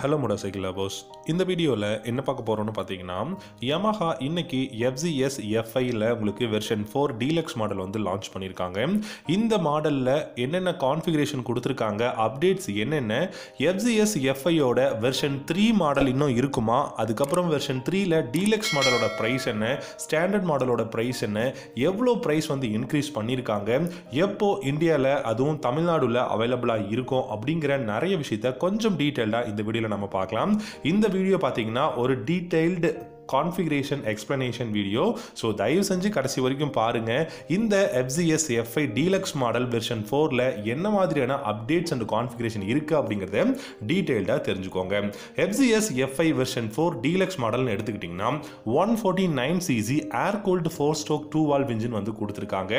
Hello motor cycle lovers இந்த வீடியோவில் என்ன பார்க்க போகிறோம்னு பார்த்தீங்கன்னா யமஹா இன்னைக்கு எஃப்சிஎஸ் எஃப்ஐயில் உங்களுக்கு வெர்ஷன் ஃபோர் டீலக்ஸ் மாடல் வந்து லான்ச் பண்ணியிருக்காங்க. இந்த மாடலில் என்னென்ன கான்ஃபிகரேஷன் கொடுத்துருக்காங்க அப்டேட்ஸ் என்னென்ன எஃப்சிஎஸ் எஃப்ஐயோட வெர்ஷன் த்ரீ மாடல் இன்னும் இருக்குமா அதுக்கப்புறம் வெர்ஷன் த்ரீயில் டீலக்ஸ் மாடலோட ப்ரைஸ் என்ன ஸ்டாண்டர்ட் மாடலோட ப்ரைஸ் என்ன எவ்வளோ ப்ரைஸ் வந்து இன்க்ரீஸ் பண்ணியிருக்காங்க எப்போ இந்தியாவில் அதுவும் தமிழ்நாடுல அவைலபிளாக இருக்கும் அப்படிங்கிற நிறைய விஷயத்த கொஞ்சம் டீட்டெயில்டாக இந்த வீடியோவில் நம்ம பார்க்கலாம். இந்த வீடியோ பார்த்தீங்கன்னா ஒரு detailed configuration explanation video so தயவு செஞ்சு கடைசி வரைக்கும் பாருங்க. இந்த FZS FI deluxe model version ஃபோரில் என்ன மாதிரியான அப்டேட்ஸ் அண்ட் கான்ஃபிகரேஷன் இருக்குது அப்படிங்கிறத டீட்டெயில்டாக தெரிஞ்சுக்கோங்க. FZS FI version four deluxe மாடல்னு எடுத்துக்கிட்டிங்கன்னா one forty nine CC air cooled four stroke two valve engine வந்து கொடுத்துருக்காங்க.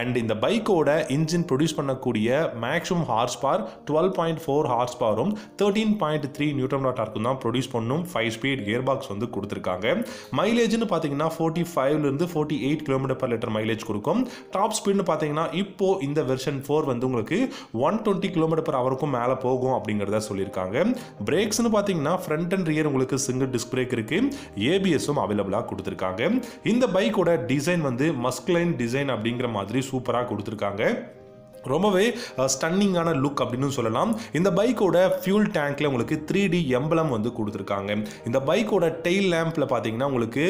அண்ட் இந்த பைக்கோட இன்ஜின் ப்ரொடியூஸ் பண்ணக்கூடிய maximum horse power twelve point four horse பாரும் தேர்ட்டீன் பாயிண்ட் த்ரீ நியூட்ரன் டார்க்கும் தான் ப்ரொடியூஸ் பண்ணும். ஃபைவ் ஸ்பீட் கியர் பாக்ஸ் வந்து கொடுத்துருக்காங்க. மைலேஜ்னு பார்த்தீங்கன்னா ஃபோர்ட்டி ஃபைவ்லேருந்து forty eight kilometre per litre mileage கொடுக்கும். டாப் ஸ்பீட்னு பார்த்தீங்கன்னா இப்போ இந்த வெர்ஷன் ஃபோர் வந்து உங்களுக்கு ஒன் டுவெண்ட்டி கிலோமீட்டர் பர் அவருக்கும் மேலே போகும் அப்படிங்கிறத சொல்லியிருக்காங்க. பிரேக்ஸ்னு பார்த்தீங்கன்னா ஃப்ரண்ட் அண்ட் ரியர் உங்களுக்கு சிங்கிள் டிஸ்க் பிரேக் இருக்கு. ஏபிஎஸும் அவைலபிளாக கொடுத்துருக்காங்க. இந்த பைக்கோட டிசைன் வந்து மஸ்க்லைன் டிசைன் அப்படிங்கிற மாதிரி சூப்பராக கொடுத்துருக்காங்க. ரொம்பவே ஸ்டன்னிங்கான லுக் அப்படின்னு சொல்லலாம். இந்த பைக்கோட ஃபியூல் டேங்க்ல உங்களுக்கு த்ரீ டி எம்பளம் வந்து கொடுத்துருக்காங்க. இந்த பைக்கோட டெய்ல் லேம்ப்ல பார்த்தீங்கன்னா உங்களுக்கு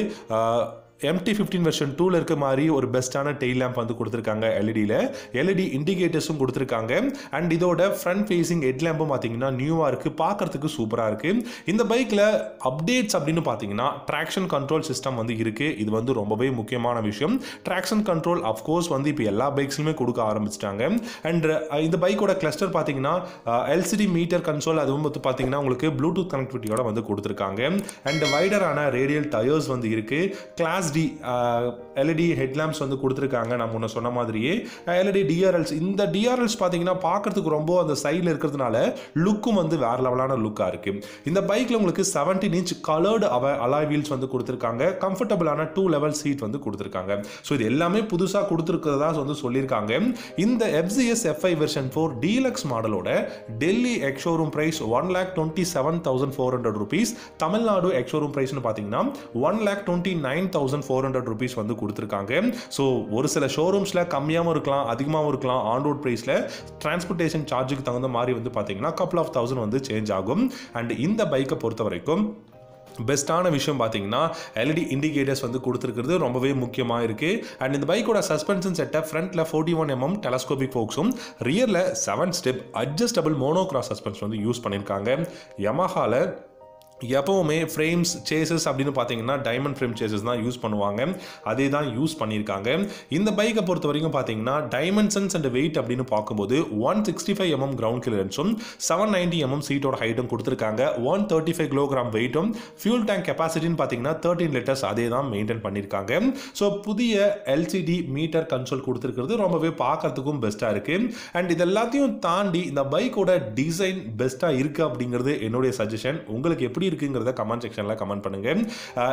எம்டி ஃபிஃப்டீன் வெர்ஷன் டூவில் இருக்க மாதிரி ஒரு பெஸ்ட்டான டெய்ல் லேம்ப் வந்து கொடுத்துருக்காங்க எல்இடியில் எல்இடி இண்டிகேட்டர்ஸும் கொடுத்துருக்காங்க. அண்ட் இதோட ஃப்ரண்ட் ஃபேஸிங் ஹெட் லேம்பும் பார்த்தீங்கன்னா நியூவாக இருக்குது பார்க்கறதுக்கு சூப்பராக இருக்குது இந்த பைக்கில் அப்டேட்ஸ் அப்படின்னு பார்த்தீங்கன்னா ட்ராக்ஷன் கண்ட்ரோல் சிஸ்டம் வந்து இருக்குது இது வந்து ரொம்பவே முக்கியமான விஷயம். ட்ராக்ஷன் கண்ட்ரோல் அஃப்கோர்ஸ் வந்து இப்போ எல்லா பைக்ஸுமே கொடுக்க ஆரம்பிச்சிட்டாங்க. அண்ட் இந்த பைக்கோட கிளஸ்டர் பார்த்தீங்கன்னா எல்சிடி மீட்டர் கன்சோல் அதுவும் வந்து பார்த்தீங்கன்னா உங்களுக்கு ப்ளூடூத் கனெக்டிவிட்டியோட வந்து கொடுத்துருக்காங்க. அண்ட் வைடரான ரேடியல் டயர்ஸ் வந்து இருக்குது கிளாஸ் டி எல்இடி ஹெட்லாம்ப்ஸ் வந்து கொடுத்துருக்காங்க. நான் முன்ன சொன்ன மாதிரியே. Uh, எல்இடி டிஆர்எல்ஸ் இந்த டிஆர்எல்ஸ் பார்த்தீங்கன்னா பார்க்குறதுக்கு ரொம்ப அந்த சைடில் இருக்கிறதுனால லுக்கும் வந்து வேற லெவலான லுக்காக இருக்கு. இந்த பைக்கில் உங்களுக்கு செவன்டீன் இன்ச் கலர்டு அவ அலாய் வீல்ஸ் வந்து கொடுத்துருக்காங்க. கம்ஃபர்டபுளான டூ லெவல் சீட் வந்து கொடுத்துருக்காங்க. ஸோ இது எல்லாமே புதுசாக கொடுத்துருக்கிறதா வந்து சொல்லியிருக்காங்க. இந்த FZS FI version four deluxe மாடலோட Delhi ex showroom price one lakh twenty seven thousand four hundred rupees Tamil Nadu ex showroom பிரைஸ்னு பார்த்தீங்கன்னா one lakh twenty nine thousand four hundred rupees வந்து கொடுத்துருக்காங்க. ஸோ ஒரு சில ஷோரூம்ஸில் கம்மியாகவும் இருக்கலாம் அதிகமாகவும் இருக்கலாம் ஆன் ரோட் ப்ரைஸில் டிரான்ஸ்போர்ட்டேஷன் சார்ஜுக்கு தகுந்த மாதிரி வந்து பார்த்தீங்கன்னா கப்பல் ஆஃப் தௌசண்ட் வந்து சேஞ்ச் ஆகும். அண்ட் இந்த பைக்கை பொறுத்த வரைக்கும் பெஸ்ட்டான விஷயம் பார்த்தீங்கன்னா எல்இடி இண்டிகேட்டர்ஸ் வந்து கொடுத்துருக்கிறது ரொம்பவே முக்கியமாக இருக்குது அண்ட் இந்த பைக்கோட சஸ்பென்ஷன் செட்டை ஃப்ரண்ட்டில் ஃபோர்ட்டி ஒன் எம்எம் டெலஸ்கோபிக் ஃபோக்ஸும் ரியரில் seven step adjustable monocross suspension வந்து யூஸ் பண்ணியிருக்காங்க யமஹாவில் எப்போவுமே ஃப்ரேம்ஸ் சேசஸ் அப்படின்னு பார்த்தீங்கன்னா டைமண்ட் ஃப்ரேம் சேசஸ் தான் யூஸ் பண்ணுவாங்க. அதே தான் யூஸ் பண்ணியிருக்காங்க. இந்த பைக்கை பொறுத்த வரைக்கும் பார்த்தீங்கன்னா டைமென்ஷன்ஸ் அண்ட் வெயிட் அப்படின்னு பார்க்கும்போது one sixty five MM ground கிளியரன்ஸும் செவன் நைன்டி எம்எம் சீட்டோட ஹைட்டும் கொடுத்துருக்காங்க. ஒன் தேர்ட்டி ஃபைவ் கிலோகிராம் வெயிட்டும் ஃபியூல் டேங்க் கெப்பாசிட்டின்னு பார்த்தீங்கன்னா தேர்ட்டின் லிட்டர்ஸ் அதே தான் மெயின்டைன் பண்ணியிருக்காங்க ஸோ புதிய எல்சிடி மீட்டர் கன்சோல் கொடுத்துருக்கிறது ரொம்பவே பார்க்கறதுக்கும் பெஸ்ட்டாக இருக்குது அண்ட் இது எல்லாத்தையும் தாண்டி இந்த பைக்கோட டிசைன் பெஸ்ட்டாக இருக்குது அப்படிங்கிறது என்னுடைய சஜஷன் உங்களுக்கு எப்படி இருக்குங்கிறத கமெண்ட் செக்ஷனில் கமெண்ட் பண்ணுங்கள்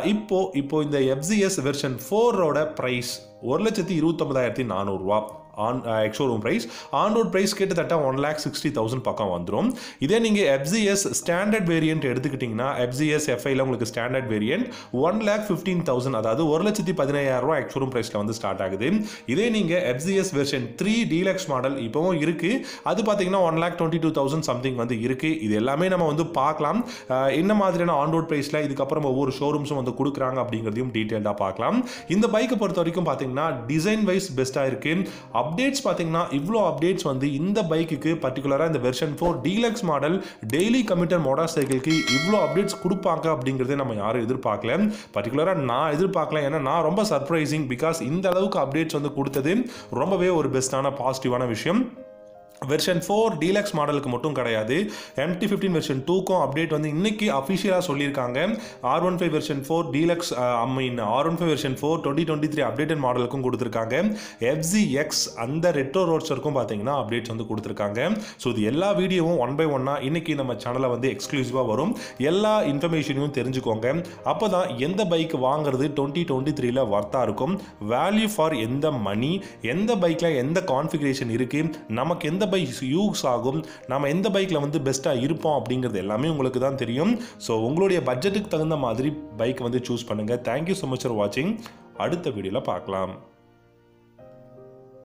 இப்போது இப்போது இந்த எஃப்சிஎஸ் வெர்ஷன் ஃபோரோட ப்ரைஸ் ஒரு லட்சத்தி இருபத்தொம்பதாயிரத்தி நானூறுரூவா on ex showroom price on road price கிட்டத்தட்ட ஒன் லேக் சிக்ஸ்டி தௌசண்ட் பக்கம் வந்துடும் இதே நீங்கள் எஃப்சிஎஸ் ஸ்டாண்டர்ட் வேரியன்ட் எடுத்துக்கிட்டிங்கன்னா எஃப்சிஎஸ் எஃப்ஐல உங்களுக்கு standard variant one lakh fifteen thousand அதாவது ஒரு லட்சத்தி பதினாயிரரூவா ரூபா எக்ஷோரூம் ப்ரைஸில் வந்து ஸ்டார்ட் ஆகுது. இதே நீங்கள் FZS version three deluxe model இப்போவும் இருக்குது அது பார்த்தீங்கன்னா one lakh twenty two thousand something வந்து இருக்குது இது எல்லாமே நம்ம வந்து பார்க்கலாம். என்ன மாதிரியான ஆன் ரோட் ப்ரைஸில் இதுக்கப்புறம் ஒவ்வொரு ஷோரூம்ஸும் வந்து கொடுக்குறாங்க அப்படிங்கிறதையும் டீட்டெயில்டாக பார்க்கலாம். இந்த பைக்கை பொறுத்த வரைக்கும் பார்த்தீங்கன்னா டிசைன் வைஸ் பெஸ்ட்டாக இருக்குது அப்டேட்ஸ் பார்த்தீங்கன்னா இவ்வளோ அப்டேட்ஸ் வந்து இந்த பைக்குக்கு பர்டிகுலராக இந்த version four deluxe model daily commuter motor சைக்கிளுக்கு இவ்வளோ அப்டேட்ஸ் கொடுப்பாங்க அப்படிங்கிறதே நம்ம யாரும் எதிர்பார்க்கல. பர்டிகுலராக நான் எதிர்பார்க்கல. ஏன்னா நான் ரொம்ப சர்ப்ரைசிங் பிகாஸ் இந்த அளவுக்கு அப்டேட்ஸ் வந்து கொடுத்தது ரொம்பவே ஒரு பெஸ்ட்டான பாசிட்டிவான விஷயம். வெர்ஷன் ஃபோர் டீலக்ஸ் மாடலுக்கு மட்டும் கிடையாது. எம்டி ஃபிஃப்டீன் வெர்ஷன் டூக்கும் அப்டேட் வந்து இன்றைக்கி அஃபிஷியலாக சொல்லியிருக்காங்க. R one five version four deluxe I mean R one five version four twenty twenty three updated மாடலுக்கும் கொடுத்துருக்காங்க எஃப்ஜி எக்ஸ் அந்த ரெட்ரோ ரோட்ஸருக்கும் பார்த்தீங்கன்னா அப்டேட்ஸ் வந்து கொடுத்துருக்காங்க. ஸோ இது எல்லா வீடியோவும் ஒன் பை ஒன்னாக இன்றைக்கி நம்ம சேனலில் வந்து எக்ஸ்க்ளூசிவாக வரும். எல்லா இன்ஃபர்மேஷனையும் தெரிஞ்சுக்கோங்க. அப்போ தான் எந்த பைக் வாங்குறது டுவெண்ட்டி டுவெண்ட்டி த்ரீல ஒர்த்தாக இருக்கும். வேல்யூ ஃபார் எந்த மணி எந்த பைக்கில் எந்த கான்ஃபிகரேஷன் இருக்குது நமக்கு எந்த பைக் யூஸ் ஆகும். நம்ம எந்த பைக்கில் வந்து பெஸ்ட்டாக இருப்போம் அப்படிங்கிறது எல்லாமே உங்களுக்கு தான் தெரியும். ஸோ உங்களுடைய பட்ஜெட்டுக்கு தகுந்த மாதிரி பைக் வந்து சூஸ் பண்ணுங்கள் தேங்க்யூ ஸோ மச் ஃபார் வாட்சிங் அடுத்த வீடியோவில் பார்க்கலாம்.